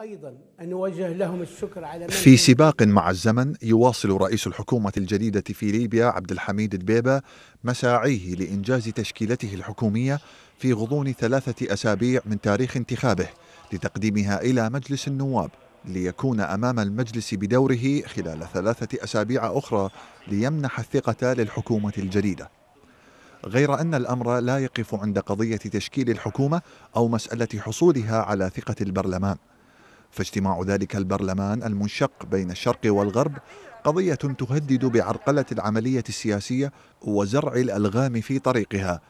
أيضا أن لهم الشكر على في سباق مع الزمن يواصل رئيس الحكومة الجديدة في ليبيا عبد الحميد البيبة مساعيه لإنجاز تشكيلته الحكومية في غضون ثلاثة أسابيع من تاريخ انتخابه لتقديمها إلى مجلس النواب ليكون أمام المجلس بدوره خلال ثلاثة أسابيع أخرى ليمنح الثقة للحكومة الجديدة. غير أن الأمر لا يقف عند قضية تشكيل الحكومة أو مسألة حصولها على ثقة البرلمان. فاجتماع ذلك البرلمان المنشق بين الشرق والغرب قضية تهدد بعرقلة العملية السياسية وزرع الألغام في طريقها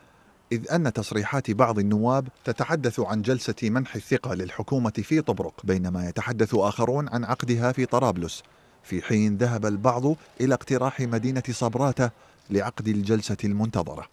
إذ أن تصريحات بعض النواب تتحدث عن جلسة منح الثقة للحكومة في طبرق بينما يتحدث آخرون عن عقدها في طرابلس. في حين ذهب البعض إلى اقتراح مدينة صبراتة لعقد الجلسة المنتظرة.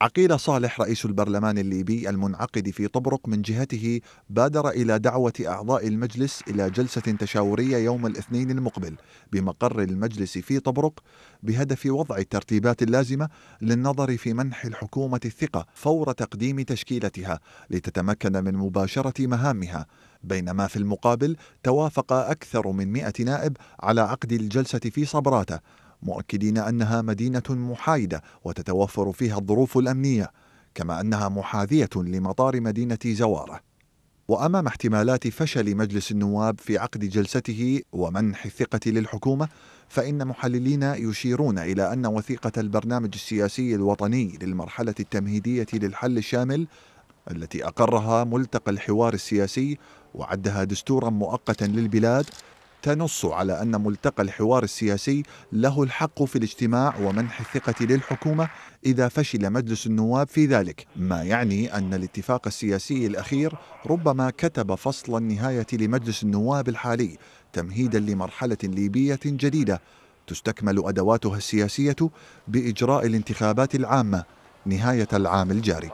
عقيل صالح رئيس البرلمان الليبي المنعقد في طبرق من جهته بادر إلى دعوة أعضاء المجلس إلى جلسة تشاورية يوم الاثنين المقبل بمقر المجلس في طبرق بهدف وضع الترتيبات اللازمة للنظر في منح الحكومة الثقة فور تقديم تشكيلتها لتتمكن من مباشرة مهامها. بينما في المقابل توافق أكثر من مئة نائب على عقد الجلسة في صبراتة مؤكدين أنها مدينة محايدة وتتوفر فيها الظروف الأمنية كما أنها محاذية لمطار مدينة زواره وأمام احتمالات فشل مجلس النواب في عقد جلسته ومنح الثقة للحكومة فإن محللين يشيرون إلى أن وثيقة البرنامج السياسي الوطني للمرحلة التمهيدية للحل الشامل التي أقرها ملتقى الحوار السياسي وعدها دستورا مؤقتا للبلاد تنص على أن ملتقى الحوار السياسي له الحق في الاجتماع ومنح الثقة للحكومة إذا فشل مجلس النواب في ذلك ما يعني أن الاتفاق السياسي الأخير ربما كتب فصل النهاية لمجلس النواب الحالي تمهيدا لمرحلة ليبية جديدة تستكمل أدواتها السياسية بإجراء الانتخابات العامة نهاية العام الجاري.